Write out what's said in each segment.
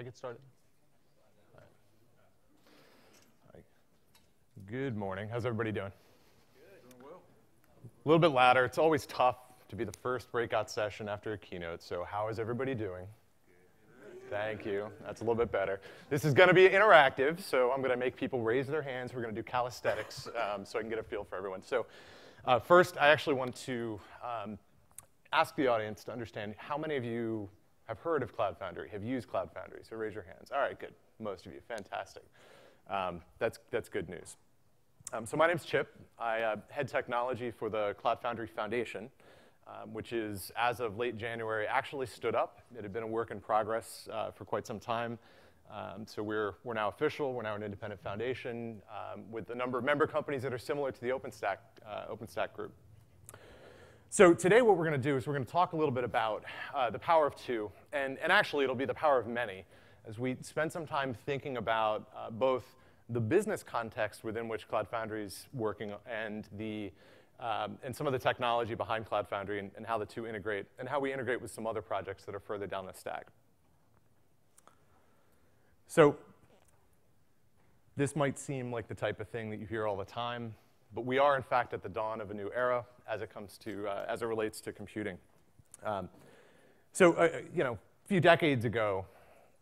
I get started? All right. Good morning. How's everybody doing? Good. Doing well. A little bit louder. It's always tough to be the first breakout session after a keynote, so how is everybody doing? Thank you. That's a little bit better. This is going to be interactive, so I'm going to make people raise their hands. We're going to do calisthenics um, so I can get a feel for everyone. So uh, first, I actually want to um, ask the audience to understand how many of you have heard of Cloud Foundry, have used Cloud Foundry? So raise your hands. All right, good. Most of you. Fantastic. Um, that's, that's good news. Um, so my name's Chip. I uh, head technology for the Cloud Foundry Foundation, um, which is, as of late January, actually stood up. It had been a work in progress uh, for quite some time. Um, so we're, we're now official. We're now an independent foundation um, with a number of member companies that are similar to the OpenStack, uh, OpenStack group. So today what we're going to do is we're going to talk a little bit about uh, the power of two, and, and actually it'll be the power of many, as we spend some time thinking about uh, both the business context within which Cloud Foundry is working and, the, um, and some of the technology behind Cloud Foundry and, and how the two integrate, and how we integrate with some other projects that are further down the stack. So this might seem like the type of thing that you hear all the time. But we are, in fact, at the dawn of a new era as it comes to, uh, as it relates to computing. Um, so, uh, you know, a few decades ago,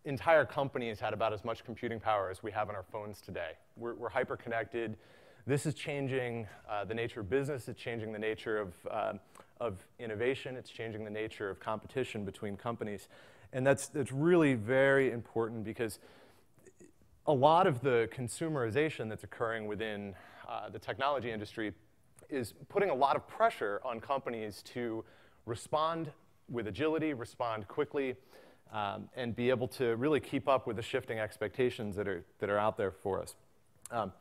entire companies had about as much computing power as we have on our phones today. We're, we're hyper-connected. This is changing uh, the nature of business. It's changing the nature of, uh, of innovation. It's changing the nature of competition between companies. And that's, that's really very important because a lot of the consumerization that's occurring within uh, the technology industry is putting a lot of pressure on companies to respond with agility, respond quickly, um, and be able to really keep up with the shifting expectations that are, that are out there for us. Um,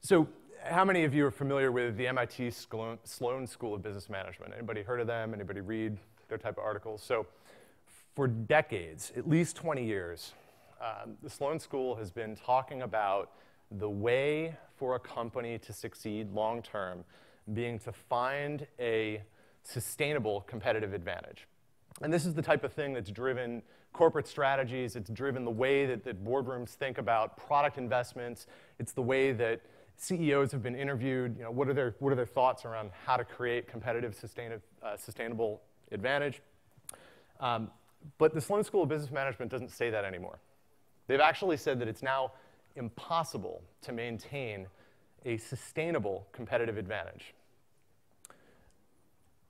so how many of you are familiar with the MIT Sloan School of Business Management? Anybody heard of them? Anybody read their type of articles? So for decades, at least 20 years, um, the Sloan School has been talking about the way for a company to succeed long term being to find a sustainable competitive advantage. And this is the type of thing that's driven corporate strategies. It's driven the way that, that boardrooms think about product investments. It's the way that CEOs have been interviewed. You know, what, are their, what are their thoughts around how to create competitive, sustainable, uh, sustainable advantage? Um, but the Sloan School of Business Management doesn't say that anymore. They've actually said that it's now impossible to maintain a sustainable competitive advantage.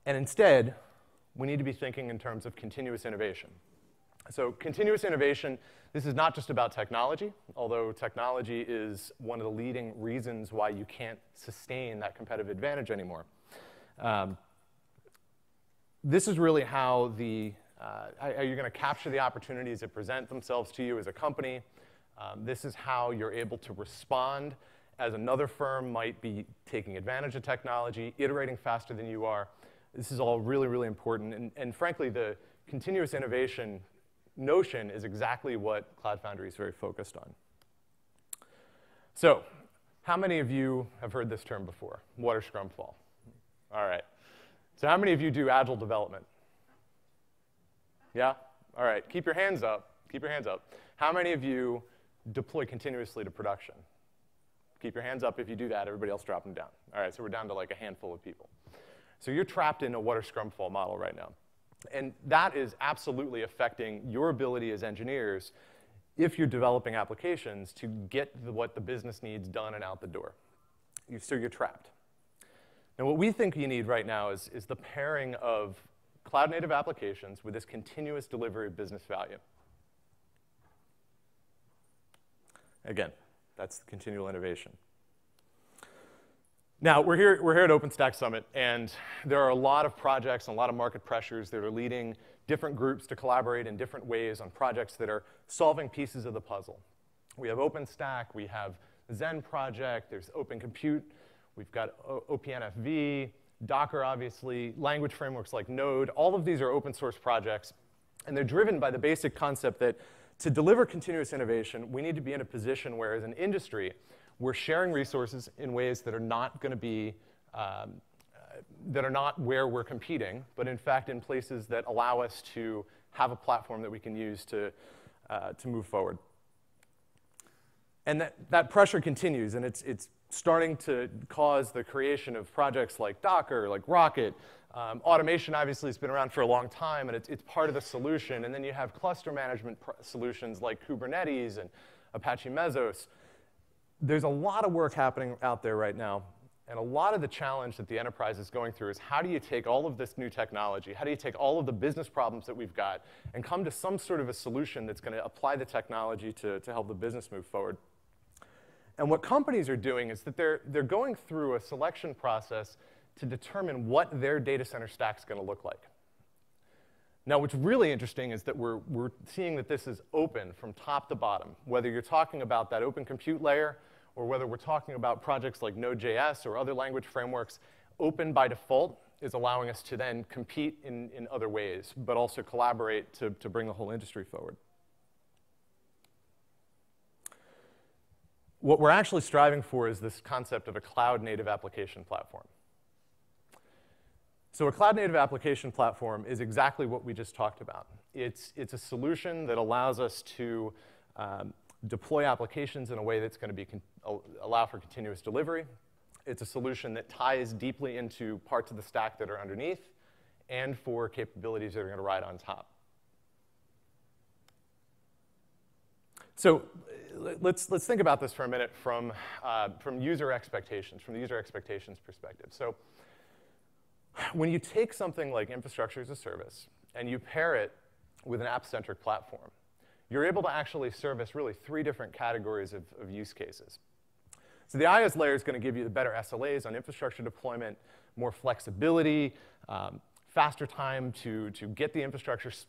And instead, we need to be thinking in terms of continuous innovation. So continuous innovation, this is not just about technology, although technology is one of the leading reasons why you can't sustain that competitive advantage anymore. Um, this is really how the, uh, how you're going to capture the opportunities that present themselves to you as a company, um, this is how you're able to respond as another firm might be taking advantage of technology, iterating faster than you are. This is all really, really important. And, and frankly, the continuous innovation notion is exactly what Cloud Foundry is very focused on. So, how many of you have heard this term before? Water scrum fall. All right. So how many of you do agile development? Yeah? All right. Keep your hands up. Keep your hands up. How many of you deploy continuously to production. Keep your hands up if you do that. Everybody else drop them down. All right, so we're down to like a handful of people. So you're trapped in a water scrum fall model right now. And that is absolutely affecting your ability as engineers if you're developing applications to get the, what the business needs done and out the door. You, so you're trapped. Now what we think you need right now is, is the pairing of cloud native applications with this continuous delivery of business value. Again, that's the continual innovation. Now, we're here, we're here at OpenStack Summit, and there are a lot of projects and a lot of market pressures that are leading different groups to collaborate in different ways on projects that are solving pieces of the puzzle. We have OpenStack, we have Xen project, there's Open Compute, we've got o OPNFV, Docker, obviously, language frameworks like Node. All of these are open source projects, and they're driven by the basic concept that to deliver continuous innovation, we need to be in a position where, as an industry, we're sharing resources in ways that are not going to be um, uh, that are not where we're competing, but in fact in places that allow us to have a platform that we can use to uh, to move forward. And that, that pressure continues, and it's, it's starting to cause the creation of projects like Docker, like Rocket. Um, automation obviously has been around for a long time, and it's, it's part of the solution. And then you have cluster management solutions like Kubernetes and Apache Mesos. There's a lot of work happening out there right now. And a lot of the challenge that the enterprise is going through is how do you take all of this new technology, how do you take all of the business problems that we've got, and come to some sort of a solution that's going to apply the technology to, to help the business move forward. And what companies are doing is that they're, they're going through a selection process to determine what their data center stack is going to look like. Now, what's really interesting is that we're, we're seeing that this is open from top to bottom, whether you're talking about that open compute layer or whether we're talking about projects like Node.js or other language frameworks, open by default is allowing us to then compete in, in other ways, but also collaborate to, to bring the whole industry forward. What we're actually striving for is this concept of a cloud native application platform. So a cloud native application platform is exactly what we just talked about. It's, it's a solution that allows us to um, deploy applications in a way that's going to be allow for continuous delivery. It's a solution that ties deeply into parts of the stack that are underneath and for capabilities that are going to ride on top. So let's, let's think about this for a minute from, uh, from user expectations, from the user expectations perspective. So when you take something like infrastructure as a service and you pair it with an app-centric platform, you're able to actually service really three different categories of, of use cases. So the IaaS layer is going to give you the better SLAs on infrastructure deployment, more flexibility, um, faster time to, to get the infrastructure st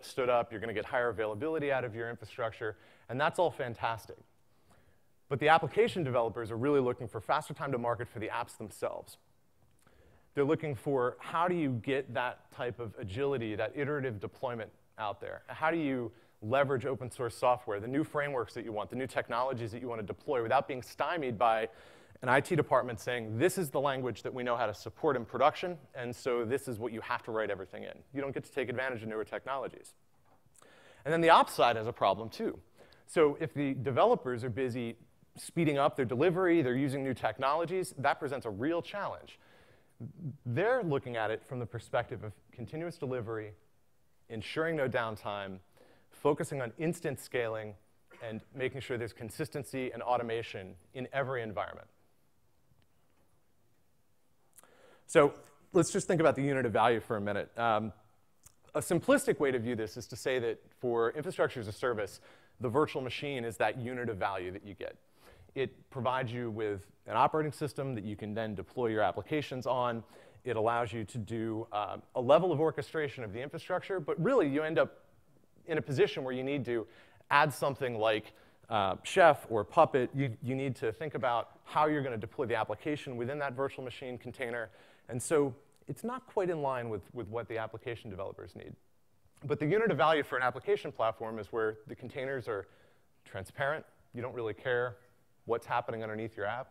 stood up. You're going to get higher availability out of your infrastructure, and that's all fantastic. But the application developers are really looking for faster time to market for the apps themselves. They're looking for how do you get that type of agility, that iterative deployment out there? How do you leverage open source software, the new frameworks that you want, the new technologies that you want to deploy without being stymied by an IT department saying, this is the language that we know how to support in production, and so this is what you have to write everything in. You don't get to take advantage of newer technologies. And then the ops side has a problem too. So if the developers are busy speeding up their delivery, they're using new technologies, that presents a real challenge. They're looking at it from the perspective of continuous delivery, ensuring no downtime, focusing on instant scaling, and making sure there's consistency and automation in every environment. So let's just think about the unit of value for a minute. Um, a simplistic way to view this is to say that for infrastructure as a service, the virtual machine is that unit of value that you get. It provides you with an operating system that you can then deploy your applications on. It allows you to do uh, a level of orchestration of the infrastructure, but really you end up in a position where you need to add something like uh, Chef or Puppet. You, you need to think about how you're going to deploy the application within that virtual machine container. And so it's not quite in line with, with what the application developers need. But the unit of value for an application platform is where the containers are transparent. You don't really care what's happening underneath your app.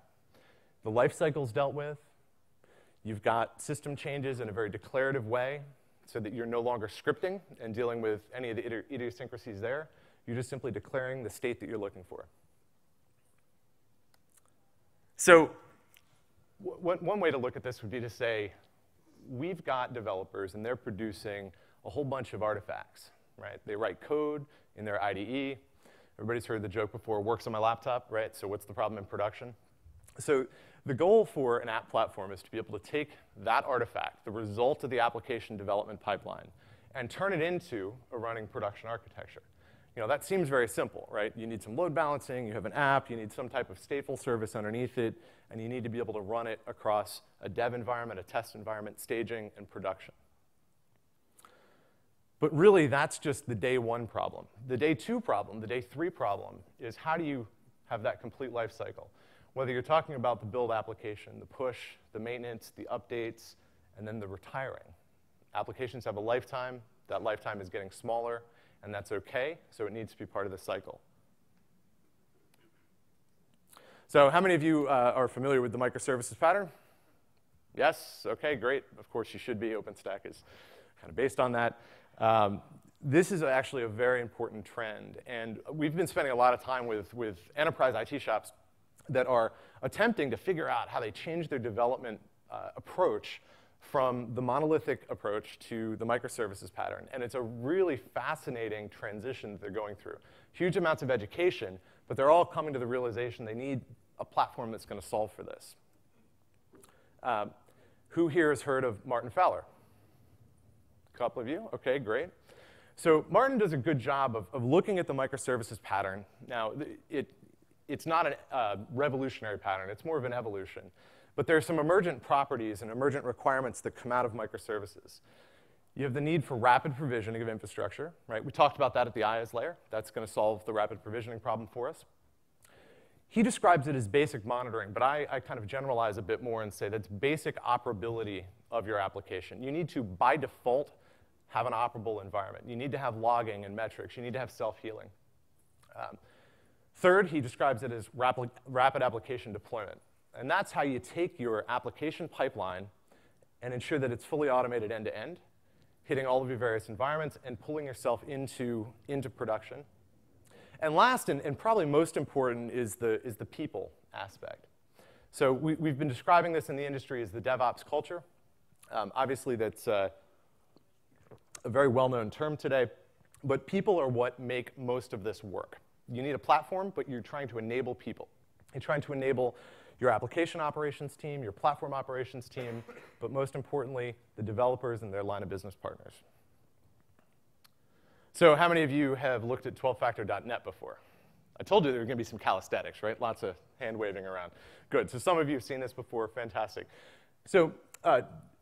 The life cycle's dealt with. You've got system changes in a very declarative way so that you're no longer scripting and dealing with any of the idiosyncrasies there. You're just simply declaring the state that you're looking for. So one way to look at this would be to say, we've got developers and they're producing a whole bunch of artifacts, right? They write code in their IDE. Everybody's heard the joke before, works on my laptop, right? So what's the problem in production? So the goal for an app platform is to be able to take that artifact, the result of the application development pipeline, and turn it into a running production architecture. You know, that seems very simple, right? You need some load balancing, you have an app, you need some type of stateful service underneath it, and you need to be able to run it across a dev environment, a test environment, staging, and production. But really, that's just the day one problem. The day two problem, the day three problem, is how do you have that complete life cycle? whether you're talking about the build application, the push, the maintenance, the updates, and then the retiring. Applications have a lifetime. That lifetime is getting smaller, and that's OK, so it needs to be part of the cycle. So how many of you uh, are familiar with the microservices pattern? Yes? OK, great. Of course, you should be. OpenStack is kind of based on that. Um, this is actually a very important trend. And we've been spending a lot of time with, with enterprise IT shops that are attempting to figure out how they change their development uh, approach from the monolithic approach to the microservices pattern. And it's a really fascinating transition that they're going through. Huge amounts of education, but they're all coming to the realization they need a platform that's going to solve for this. Uh, who here has heard of Martin Fowler? A couple of you? Okay, great. So Martin does a good job of, of looking at the microservices pattern. Now, it, it's not a uh, revolutionary pattern. It's more of an evolution. But there are some emergent properties and emergent requirements that come out of microservices. You have the need for rapid provisioning of infrastructure, right? We talked about that at the IaaS layer. That's going to solve the rapid provisioning problem for us. He describes it as basic monitoring, but I, I, kind of generalize a bit more and say that's basic operability of your application. You need to, by default, have an operable environment. You need to have logging and metrics. You need to have self-healing. Um, third, he describes it as rapid, rapid application deployment. And that's how you take your application pipeline and ensure that it's fully automated end to end, hitting all of your various environments and pulling yourself into, into production. And last, and, and probably most important, is the, is the people aspect. So we, have been describing this in the industry as the DevOps culture. Um, obviously, that's uh, a very well-known term today, but people are what make most of this work. You need a platform, but you're trying to enable people. You're trying to enable your application operations team, your platform operations team, but most importantly, the developers and their line of business partners. So how many of you have looked at 12factor.net before? I told you there were going to be some calisthenics, right? Lots of hand waving around. Good. So some of you have seen this before. Fantastic. So uh,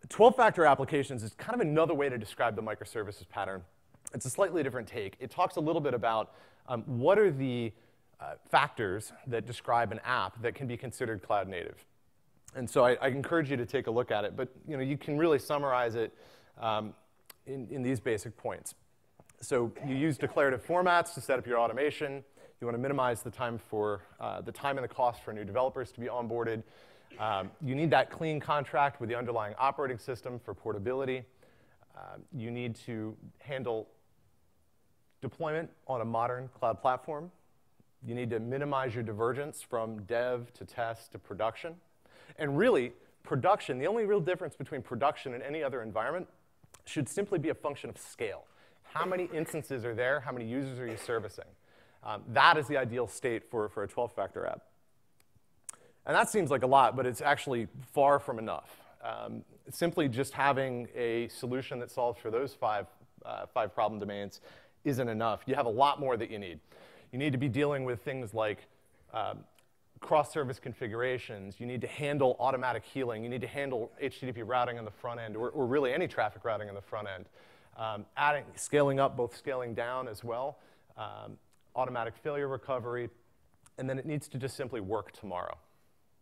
12-factor uh, applications is kind of another way to describe the microservices pattern. It's a slightly different take. It talks a little bit about um, what are the uh, factors that describe an app that can be considered cloud native. And so I, I, encourage you to take a look at it, but you, know, you can really summarize it um, in, in these basic points. So you use declarative formats to set up your automation. You want to minimize the time for uh, the time and the cost for new developers to be onboarded. Um, you need that clean contract with the underlying operating system for portability. Uh, you need to handle deployment on a modern cloud platform. You need to minimize your divergence from dev to test to production. And really, production, the only real difference between production and any other environment should simply be a function of scale. How many instances are there? How many users are you servicing? Um, that is the ideal state for, for a 12-factor app. And that seems like a lot, but it's actually far from enough. Um, simply just having a solution that solves for those five, uh, five problem domains isn't enough. You have a lot more that you need. You need to be dealing with things like um, cross-service configurations. You need to handle automatic healing. You need to handle HTTP routing on the front end, or, or really any traffic routing on the front end. Um, adding, scaling up, both scaling down as well, um, automatic failure recovery, and then it needs to just simply work tomorrow,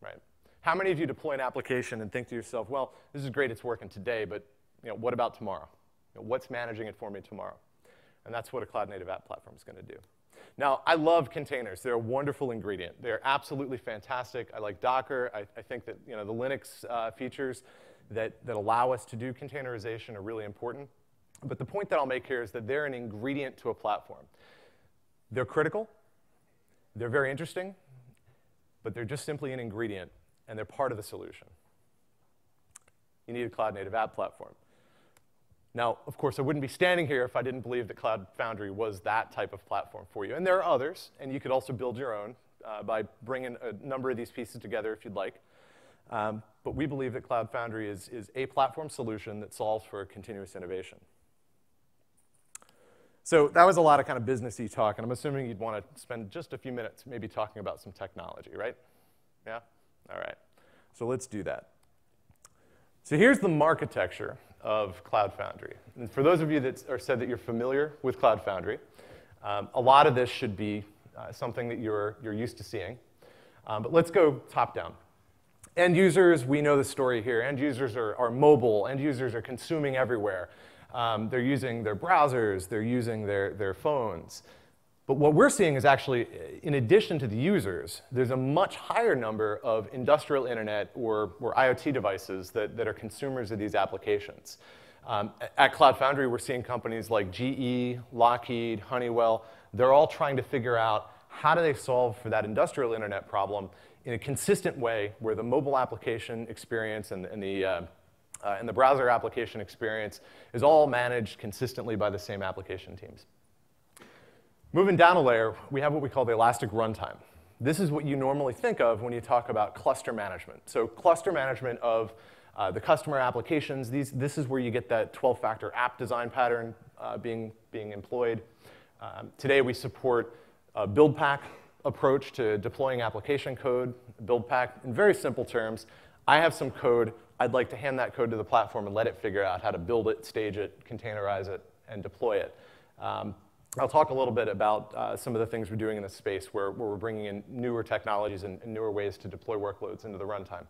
right? How many of you deploy an application and think to yourself, well, this is great, it's working today, but you know, what about tomorrow? You know, what's managing it for me tomorrow? And that's what a cloud-native app platform is going to do. Now, I love containers. They're a wonderful ingredient. They're absolutely fantastic. I like Docker. I, I think that you know, the Linux uh, features that, that allow us to do containerization are really important. But the point that I'll make here is that they're an ingredient to a platform. They're critical. They're very interesting. But they're just simply an ingredient, and they're part of the solution. You need a cloud-native app platform. Now, of course, I wouldn't be standing here if I didn't believe that Cloud Foundry was that type of platform for you. And there are others, and you could also build your own uh, by bringing a number of these pieces together if you'd like. Um, but we believe that Cloud Foundry is, is a platform solution that solves for continuous innovation. So that was a lot of kind of businessy talk, and I'm assuming you'd want to spend just a few minutes maybe talking about some technology, right? Yeah? All right. So let's do that. So here's the architecture of Cloud Foundry. And for those of you that are said that you're familiar with Cloud Foundry, um, a lot of this should be uh, something that you're, you're used to seeing. Um, but let's go top down. End users, we know the story here. End users are, are mobile. End users are consuming everywhere. Um, they're using their browsers. They're using their, their phones. But what we're seeing is actually, in addition to the users, there's a much higher number of industrial internet or, or IoT devices that, that are consumers of these applications. Um, at Cloud Foundry, we're seeing companies like GE, Lockheed, Honeywell, they're all trying to figure out how do they solve for that industrial internet problem in a consistent way where the mobile application experience and, and the, uh, uh, and the browser application experience is all managed consistently by the same application teams. Moving down a layer, we have what we call the elastic runtime. This is what you normally think of when you talk about cluster management. So cluster management of uh, the customer applications, these, this is where you get that 12-factor app design pattern uh, being, being employed. Um, today we support a build pack approach to deploying application code. Build pack, in very simple terms, I have some code, I'd like to hand that code to the platform and let it figure out how to build it, stage it, containerize it, and deploy it. Um, I'll talk a little bit about uh, some of the things we're doing in this space where, where we're bringing in newer technologies and, and newer ways to deploy workloads into the runtime.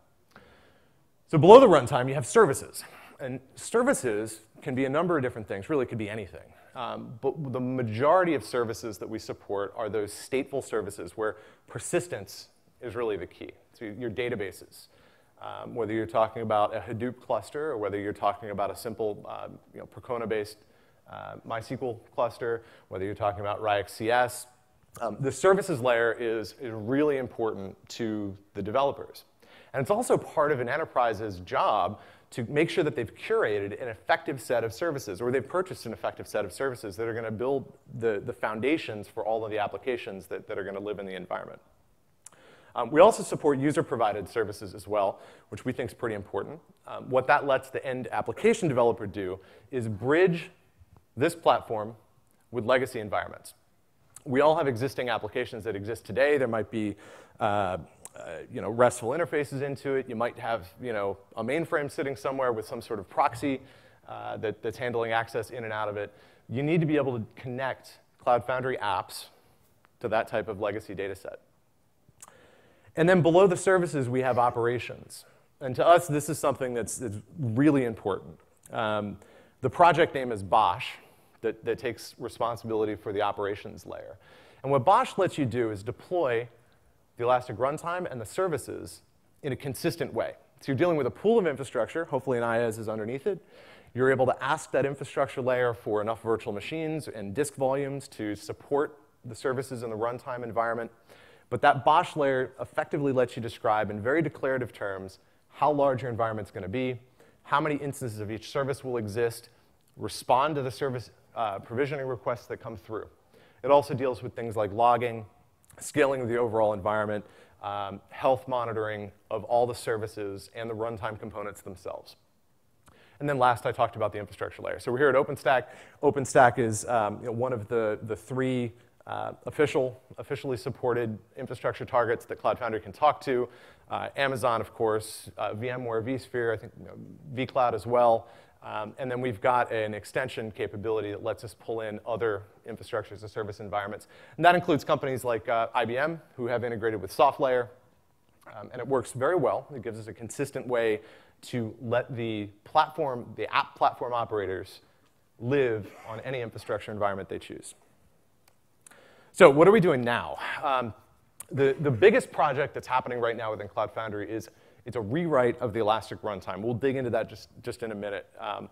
So below the runtime, you have services. And services can be a number of different things, really, could be anything. Um, but the majority of services that we support are those stateful services where persistence is really the key. So your databases, um, whether you're talking about a Hadoop cluster or whether you're talking about a simple uh, you know, Percona-based uh, MySQL cluster, whether you're talking about Riak CS. Um, the services layer is, is really important to the developers. And it's also part of an enterprise's job to make sure that they've curated an effective set of services or they've purchased an effective set of services that are going to build the, the foundations for all of the applications that, that are going to live in the environment. Um, we also support user-provided services as well, which we think is pretty important. Um, what that lets the end application developer do is bridge this platform with legacy environments. We all have existing applications that exist today. There might be uh, uh, you know, RESTful interfaces into it. You might have you know, a mainframe sitting somewhere with some sort of proxy uh, that, that's handling access in and out of it. You need to be able to connect Cloud Foundry apps to that type of legacy data set. And then below the services, we have operations. And to us, this is something that's, that's really important. Um, the project name is BOSH that, that takes responsibility for the operations layer. And what BOSH lets you do is deploy the Elastic Runtime and the services in a consistent way. So you're dealing with a pool of infrastructure, hopefully an IaaS is underneath it. You're able to ask that infrastructure layer for enough virtual machines and disk volumes to support the services in the runtime environment. But that BOSH layer effectively lets you describe in very declarative terms how large your environment's going to be, how many instances of each service will exist, respond to the service uh, provisioning requests that come through. It also deals with things like logging, scaling of the overall environment, um, health monitoring of all the services and the runtime components themselves. And then last, I talked about the infrastructure layer. So we're here at OpenStack. OpenStack is um, you know, one of the, the three uh, official, officially supported infrastructure targets that Cloud Foundry can talk to. Uh, Amazon, of course, uh, VMware, vSphere, I think you know, vCloud as well. Um, and then we've got an extension capability that lets us pull in other infrastructure as a service environments. And that includes companies like uh, IBM, who have integrated with SoftLayer. Um, and it works very well. It gives us a consistent way to let the platform, the app platform operators, live on any infrastructure environment they choose. So what are we doing now? Um, the, the biggest project that's happening right now within Cloud Foundry is it's a rewrite of the Elastic Runtime. We'll dig into that just, just in a minute. Um,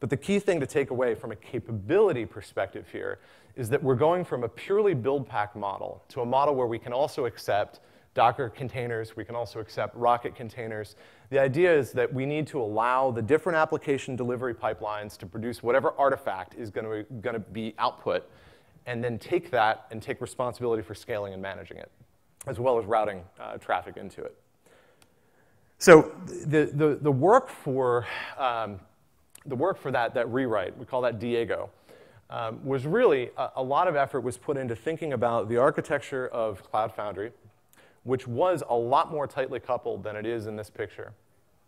but the key thing to take away from a capability perspective here is that we're going from a purely build pack model to a model where we can also accept Docker containers, we can also accept Rocket containers. The idea is that we need to allow the different application delivery pipelines to produce whatever artifact is going to be output, and then take that and take responsibility for scaling and managing it, as well as routing uh, traffic into it. So the, the, the work for, um, the work for that, that rewrite, we call that Diego, um, was really a, a, lot of effort was put into thinking about the architecture of Cloud Foundry, which was a lot more tightly coupled than it is in this picture,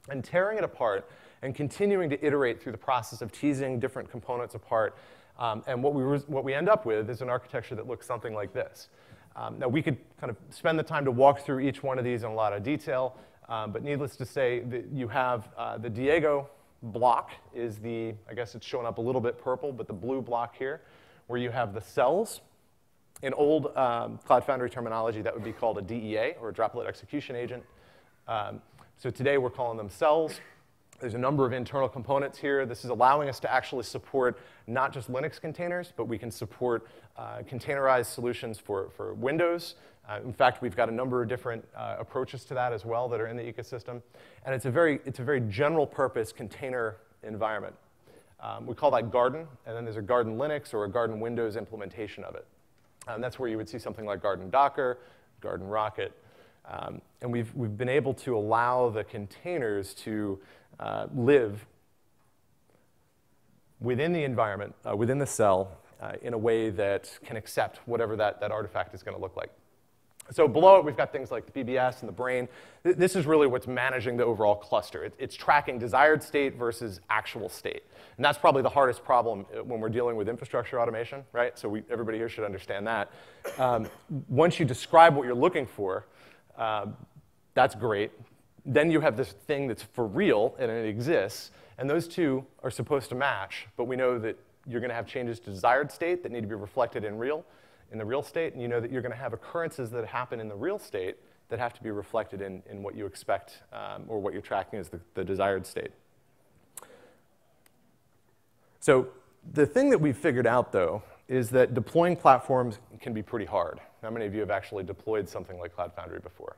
and tearing it apart and continuing to iterate through the process of teasing different components apart. Um, and what we, what we end up with is an architecture that looks something like this. Um, now, we could kind of spend the time to walk through each one of these in a lot of detail. Um, but needless to say, that you have uh, the Diego block is the, I guess it's showing up a little bit purple, but the blue block here, where you have the cells. In old um, Cloud Foundry terminology, that would be called a DEA, or a droplet execution agent. Um, so today we're calling them cells. There's a number of internal components here. This is allowing us to actually support not just Linux containers, but we can support uh, containerized solutions for, for Windows. Uh, in fact, we've got a number of different uh, approaches to that as well that are in the ecosystem. And it's a very, it's a very general purpose container environment. Um, we call that Garden, and then there's a Garden Linux or a Garden Windows implementation of it. And that's where you would see something like Garden Docker, Garden Rocket. Um, and we've, we've been able to allow the containers to uh, live within the environment, uh, within the cell, uh, in a way that can accept whatever that, that artifact is going to look like. So below it, we've got things like the BBS and the brain. This is really what's managing the overall cluster. it's tracking desired state versus actual state. And that's probably the hardest problem uh, when we're dealing with infrastructure automation, right? So we, everybody here should understand that. Um, once you describe what you're looking for, uh, that's great. Then you have this thing that's for real and it exists. And those two are supposed to match, but we know that you're going to have changes to desired state that need to be reflected in real, in the real state, and you know that you're going to have occurrences that happen in the real state that have to be reflected in, in what you expect um, or what you're tracking as the, the desired state. So the thing that we've figured out, though, is that deploying platforms can be pretty hard. How many of you have actually deployed something like Cloud Foundry before?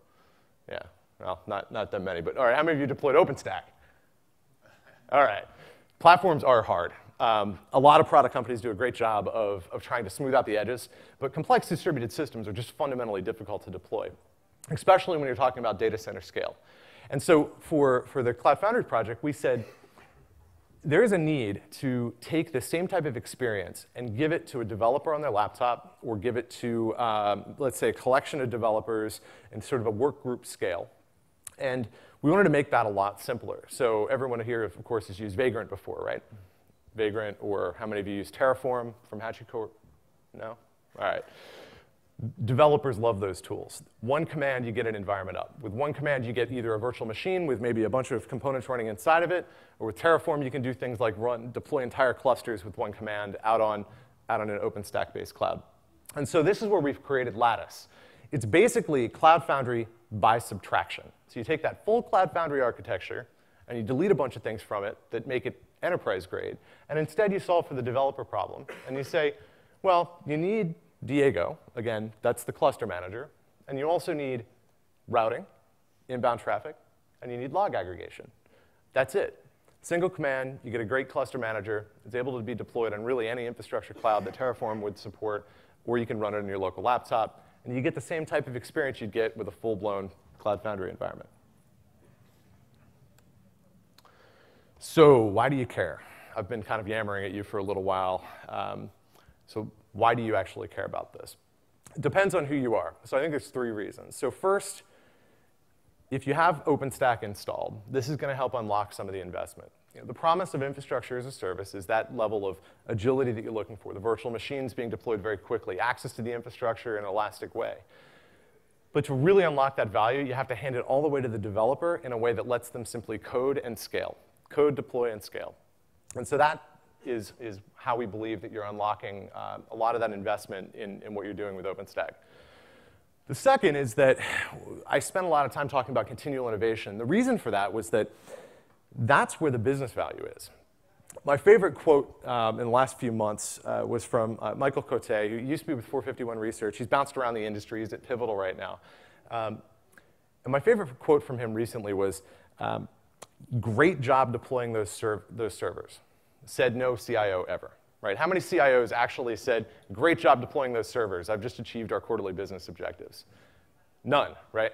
Yeah, well, not, not that many, but all right, how many of you deployed OpenStack? All right, platforms are hard. Um, a lot of product companies do a great job of, of trying to smooth out the edges, but complex distributed systems are just fundamentally difficult to deploy, especially when you're talking about data center scale. And so for, for the Cloud Foundry project, we said, there is a need to take the same type of experience and give it to a developer on their laptop or give it to, um, let's say, a collection of developers in sort of a work group scale. And we wanted to make that a lot simpler. So everyone here, of course, has used Vagrant before, right? Vagrant, or how many of you use Terraform from HashiCorp? No? All right. Developers love those tools. One command, you get an environment up. With one command, you get either a virtual machine with maybe a bunch of components running inside of it, or with Terraform, you can do things like run, deploy entire clusters with one command out on, out on an OpenStack-based cloud. And so this is where we've created Lattice. It's basically Cloud Foundry by subtraction. So you take that full Cloud Foundry architecture, and you delete a bunch of things from it that make it enterprise grade, and instead you solve for the developer problem, and you say, well, you need Diego, again, that's the cluster manager. And you also need routing, inbound traffic, and you need log aggregation. That's it. Single command, you get a great cluster manager. It's able to be deployed on really any infrastructure cloud that Terraform would support, or you can run it on your local laptop. And you get the same type of experience you'd get with a full-blown Cloud Foundry environment. So why do you care? I've been kind of yammering at you for a little while. Um, so why do you actually care about this? It depends on who you are. So I think there's three reasons. So first, if you have OpenStack installed, this is going to help unlock some of the investment. You know, the promise of infrastructure as a service is that level of agility that you're looking for, the virtual machines being deployed very quickly, access to the infrastructure in an elastic way. But to really unlock that value, you have to hand it all the way to the developer in a way that lets them simply code and scale. Code, deploy, and scale. And so that is, is how we believe that you're unlocking uh, a lot of that investment in, in what you're doing with OpenStack. The second is that I spent a lot of time talking about continual innovation. The reason for that was that that's where the business value is. My favorite quote um, in the last few months uh, was from uh, Michael Cote, who used to be with 451 Research. He's bounced around the industry. He's at Pivotal right now. Um, and my favorite quote from him recently was, um, great job deploying those, serv those servers said no CIO ever, right? How many CIOs actually said, great job deploying those servers, I've just achieved our quarterly business objectives? None, right?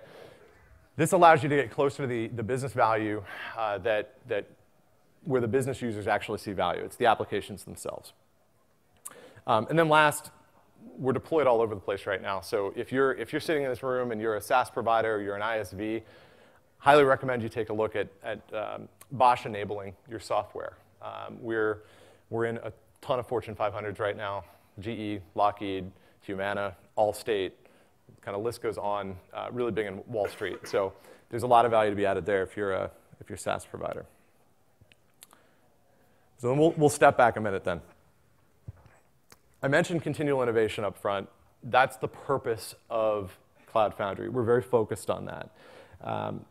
This allows you to get closer to the, the business value uh, that, that where the business users actually see value. It's the applications themselves. Um, and then last, we're deployed all over the place right now. So if you're, if you're sitting in this room and you're a SaaS provider or you're an ISV, highly recommend you take a look at, at um, BOSH enabling your software. Um, we're, we're in a ton of Fortune 500s right now, GE, Lockheed, Humana, Allstate, kind of list goes on, uh, really big in Wall Street. So there's a lot of value to be added there if you're a, if you're a SaaS provider. So we'll, we'll step back a minute then. I mentioned continual innovation up front. That's the purpose of Cloud Foundry. We're very focused on that. Um,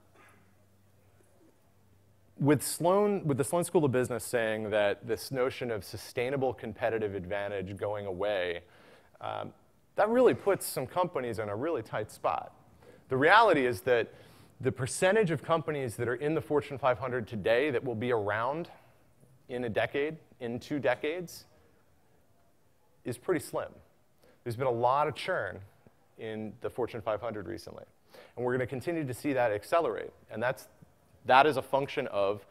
with Sloan, with the Sloan School of Business saying that this notion of sustainable competitive advantage going away, um, that really puts some companies in a really tight spot. The reality is that the percentage of companies that are in the Fortune 500 today that will be around in a decade, in two decades, is pretty slim. There's been a lot of churn in the Fortune 500 recently. And we're going to continue to see that accelerate. And that's, that is a function of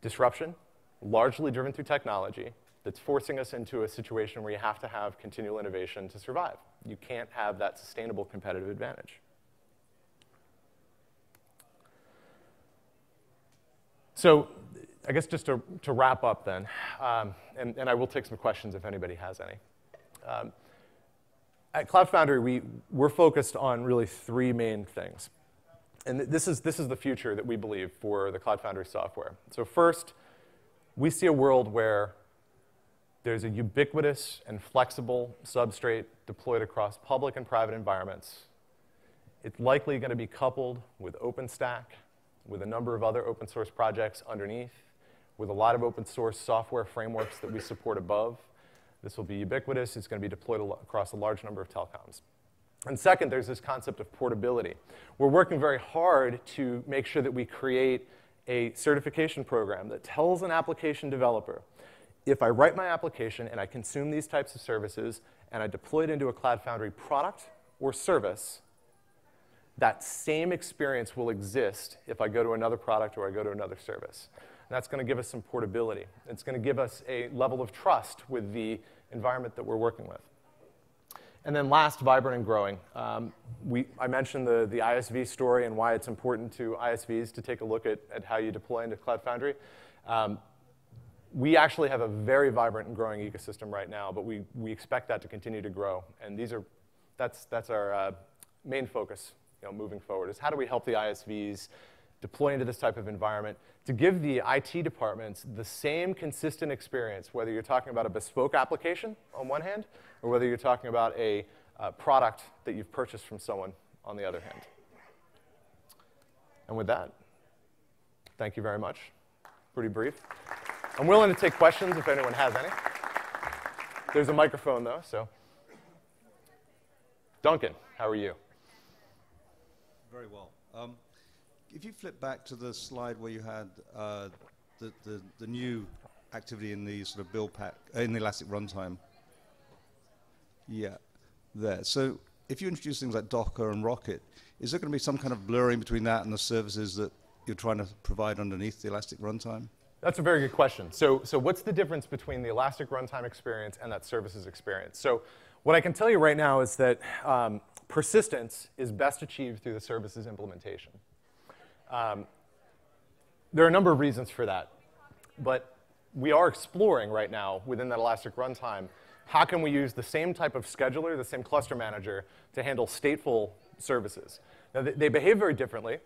disruption, largely driven through technology, that's forcing us into a situation where you have to have continual innovation to survive. You can't have that sustainable competitive advantage. So I guess just to, to wrap up then, um, and, and I will take some questions if anybody has any. Um, at Cloud Foundry, we, we're focused on really three main things. And this is, this is the future that we believe for the Cloud Foundry software. So first, we see a world where there's a ubiquitous and flexible substrate deployed across public and private environments. It's likely going to be coupled with OpenStack, with a number of other open source projects underneath, with a lot of open source software frameworks that we support above. This will be ubiquitous. It's going to be deployed across a large number of telecoms. And second, there's this concept of portability. We're working very hard to make sure that we create a certification program that tells an application developer, if I write my application and I consume these types of services and I deploy it into a Cloud Foundry product or service, that same experience will exist if I go to another product or I go to another service. And that's going to give us some portability. It's going to give us a level of trust with the environment that we're working with. And then last, vibrant and growing. Um, we, I mentioned the, the ISV story and why it's important to ISVs to take a look at, at how you deploy into Cloud Foundry. Um, we actually have a very vibrant and growing ecosystem right now, but we, we expect that to continue to grow. And these are, that's, that's our uh, main focus you know, moving forward, is how do we help the ISVs deploy into this type of environment to give the IT departments the same consistent experience, whether you're talking about a bespoke application on one hand, or whether you're talking about a uh, product that you've purchased from someone on the other hand. And with that, thank you very much. Pretty brief. I'm willing to take questions if anyone has any. There's a microphone, though, so. Duncan, how are you? Very well. Um, if you flip back to the slide where you had uh, the, the, the, new activity in the sort of build pack, uh, in the Elastic runtime. Yeah, there. So if you introduce things like Docker and Rocket, is there going to be some kind of blurring between that and the services that you're trying to provide underneath the Elastic runtime? That's a very good question. So, so what's the difference between the Elastic runtime experience and that services experience? So what I can tell you right now is that um, persistence is best achieved through the services implementation. Um, there are a number of reasons for that, but we are exploring right now within that Elastic Runtime, how can we use the same type of scheduler, the same cluster manager, to handle stateful services? Now, they, behave very differently,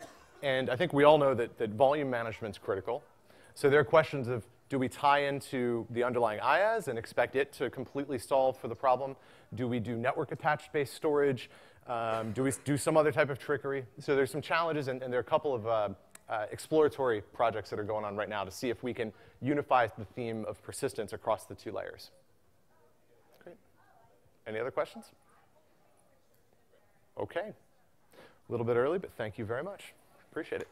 and I think we all know that, that volume management is critical. So there are questions of, do we tie into the underlying IaaS and expect it to completely solve for the problem? Do we do network attached based storage? Um, do we do some other type of trickery? So there's some challenges, and, and there are a couple of uh, uh, exploratory projects that are going on right now to see if we can unify the theme of persistence across the two layers. Great. Any other questions? Okay. A little bit early, but thank you very much. Appreciate it.